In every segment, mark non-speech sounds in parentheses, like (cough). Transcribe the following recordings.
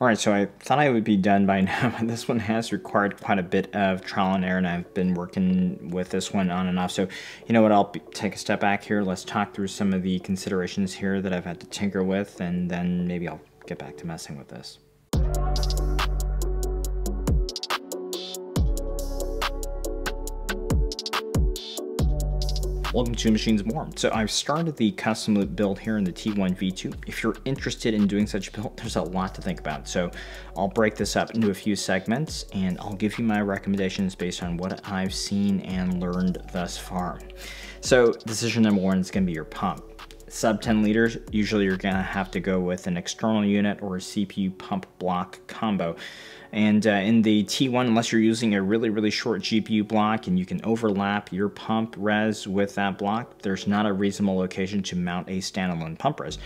Alright, so I thought I would be done by (laughs) now, but this one has required quite a bit of trial and error, and I've been working with this one on and off. So, you know what, I'll be, take a step back here. Let's talk through some of the considerations here that I've had to tinker with, and then maybe I'll get back to messing with this. Welcome to Machines More. So I've started the custom build here in the T1 V2. If you're interested in doing such a build, there's a lot to think about. So I'll break this up into a few segments and I'll give you my recommendations based on what I've seen and learned thus far. So decision number one is gonna be your pump. Sub 10 liters, usually you're gonna have to go with an external unit or a CPU pump block combo. And uh, in the T1, unless you're using a really, really short GPU block and you can overlap your pump res with that block, there's not a reasonable location to mount a standalone pump res.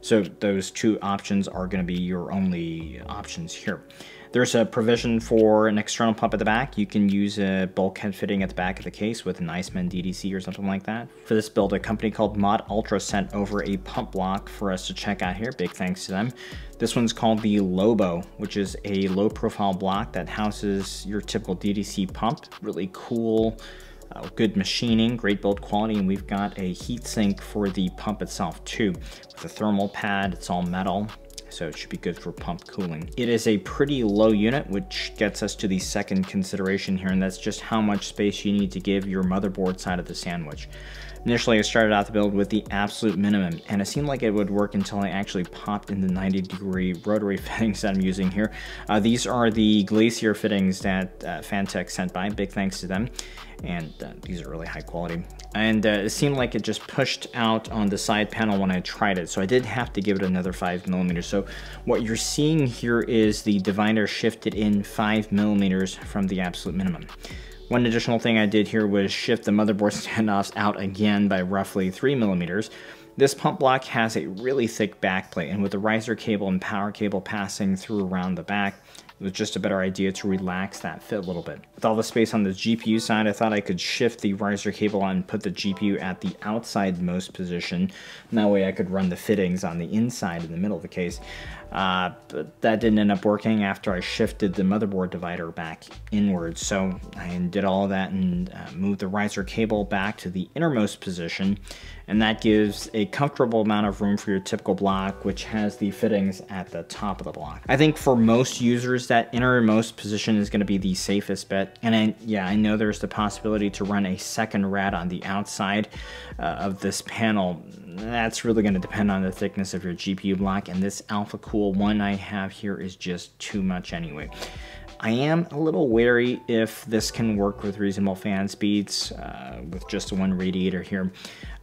So those two options are going to be your only options here. There's a provision for an external pump at the back. You can use a bulkhead fitting at the back of the case with an Iceman DDC or something like that. For this build, a company called ModUltra sent over a pump block for us to check out here. Big thanks to them. This one's called the Lobo, which is a low profile block that houses your typical DDC pump. Really cool Uh, good machining, great build quality, and we've got a heatsink for the pump itself too. With a thermal pad, it's all metal, so it should be good for pump cooling. It is a pretty low unit, which gets us to the second consideration here, and that's just how much space you need to give your motherboard side of the sandwich. Initially, I started out the build with the absolute minimum, and it seemed like it would work until I actually popped in the 90 degree rotary (laughs) fittings that I'm using here. Uh, these are the Glacier fittings that uh, Phanteks sent by, big thanks to them and uh, these are really high quality. And uh, it seemed like it just pushed out on the side panel when I tried it, so I did have to give it another 5 millimeters. So what you're seeing here is the divider shifted in 5 millimeters from the absolute minimum. One additional thing I did here was shift the motherboard (laughs) standoffs out again by roughly 3 millimeters. This pump block has a really thick backplate, and with the riser cable and power cable passing through around the back, it was just a better idea to relax that fit a little bit. With all the space on the GPU side, I thought I could shift the riser cable and put the GPU at the outside most position. And that way I could run the fittings on the inside in the middle of the case. Uh, but that didn't end up working after I shifted the motherboard divider back inwards. So I did all that and uh, moved the riser cable back to the innermost position. And that gives a comfortable amount of room for your typical block, which has the fittings at the top of the block. I think for most users, that innermost position is gonna be the safest bet. And I, yeah, I know there's the possibility to run a second rad on the outside uh, of this panel. That's really gonna depend on the thickness of your GPU block. And this Alphacool one I have here is just too much anyway. I am a little wary if this can work with reasonable fan speeds uh, with just one radiator here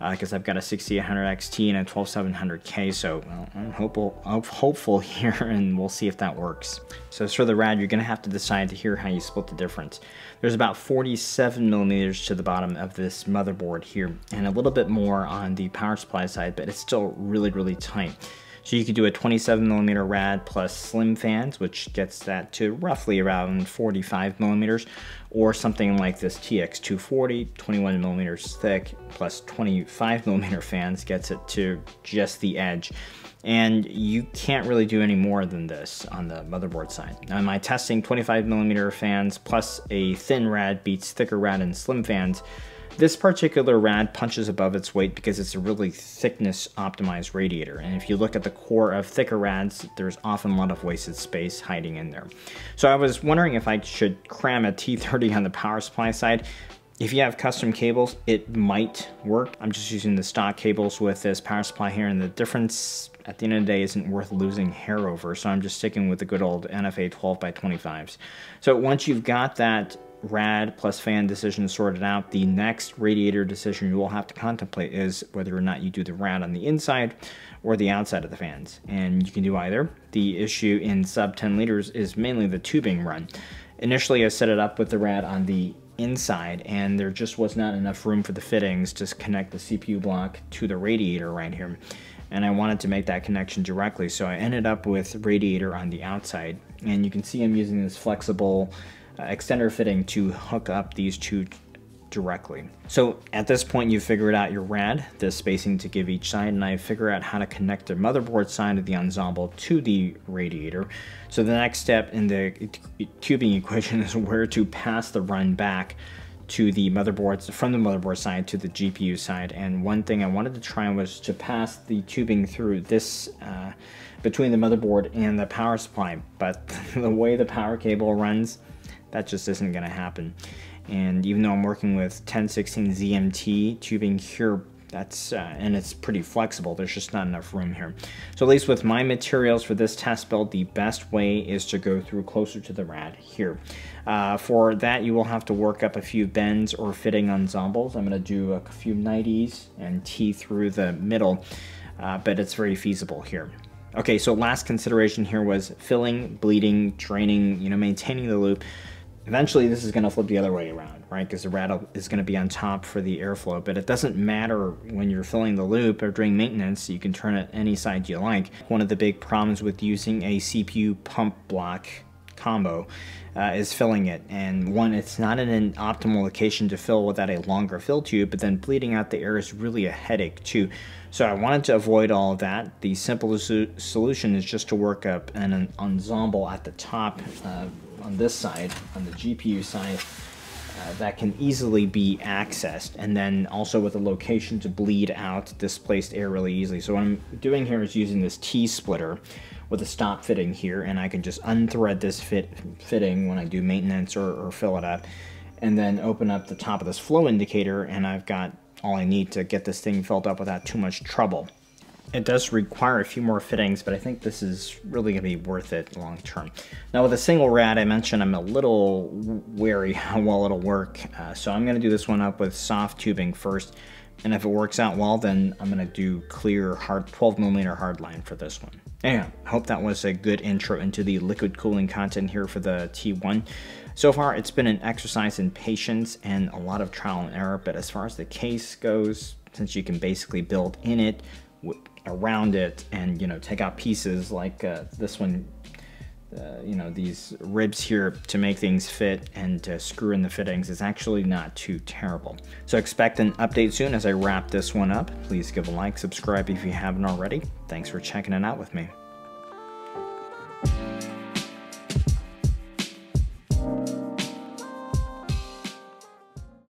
because uh, I've got a 6800 XT and a 12700K so well, I'm hopeful, I'm hopeful (laughs) here and we'll see if that works. So for the rad you're going to have to decide to hear how you split the difference. There's about 47 millimeters to the bottom of this motherboard here and a little bit more on the power supply side but it's still really really tight. So you could do a 27 millimeter rad plus slim fans, which gets that to roughly around 45 millimeters, or something like this TX240, 21 millimeters thick, plus 25 millimeter fans gets it to just the edge. And you can't really do any more than this on the motherboard side. Now, in my testing, 25 millimeter fans plus a thin rad beats thicker rad and slim fans this particular rad punches above its weight because it's a really thickness optimized radiator. And if you look at the core of thicker rads, there's often a lot of wasted space hiding in there. So I was wondering if I should cram a T30 on the power supply side. If you have custom cables, it might work. I'm just using the stock cables with this power supply here and the difference at the end of the day isn't worth losing hair over. So I'm just sticking with the good old NFA 12 by 25s. So once you've got that rad plus fan decision sorted out, the next radiator decision you will have to contemplate is whether or not you do the rad on the inside or the outside of the fans. And you can do either. The issue in sub 10 liters is mainly the tubing run. Initially, I set it up with the rad on the inside and there just was not enough room for the fittings to connect the CPU block to the radiator right here and I wanted to make that connection directly so I ended up with radiator on the outside and you can see I'm using this flexible extender fitting to hook up these two directly. So at this point, you've figured out your rad, the spacing to give each side, and I figure out how to connect the motherboard side of the ensemble to the radiator. So the next step in the tubing equation (laughs) is where to pass the run back to the motherboards from the motherboard side to the GPU side. And one thing I wanted to try was to pass the tubing through this uh, between the motherboard and the power supply. But (laughs) the way the power cable runs, that just isn't going to happen. And even though I'm working with 1016 ZMT tubing here that's uh, and it's pretty flexible there's just not enough room here. So at least with my materials for this test build the best way is to go through closer to the rad here. Uh, for that you will have to work up a few bends or fitting ensembles. I'm going to do a few 90s and T through the middle uh, but it's very feasible here. Okay so last consideration here was filling bleeding draining you know maintaining the loop Eventually, this is going to flip the other way around, right? Because the rattle is going to be on top for the airflow. But it doesn't matter when you're filling the loop or during maintenance. You can turn it any side you like. One of the big problems with using a CPU pump block combo uh, is filling it. And one, it's not in an optimal location to fill without a longer fill tube, but then bleeding out the air is really a headache too. So I wanted to avoid all of that. The simplest solution is just to work up an ensemble at the top uh, on this side, on the GPU side, uh, that can easily be accessed and then also with a location to bleed out displaced air really easily. So what I'm doing here is using this T-splitter with a stop fitting here and I can just unthread this fit fitting when I do maintenance or, or fill it up and then open up the top of this flow indicator and I've got all I need to get this thing filled up without too much trouble. It does require a few more fittings, but I think this is really going to be worth it long term. Now with a single rad, I mentioned I'm a little wary (laughs) how well it'll work, uh, so I'm going to do this one up with soft tubing first, and if it works out well, then I'm going to do clear hard 12 millimeter hard line for this one. Anyhow, I hope that was a good intro into the liquid cooling content here for the T1. So far, it's been an exercise in patience and a lot of trial and error, but as far as the case goes, since you can basically build in it, around it and you know take out pieces like uh, this one uh, you know these ribs here to make things fit and to screw in the fittings is actually not too terrible. So expect an update soon as I wrap this one up. Please give a like subscribe if you haven't already. Thanks for checking it out with me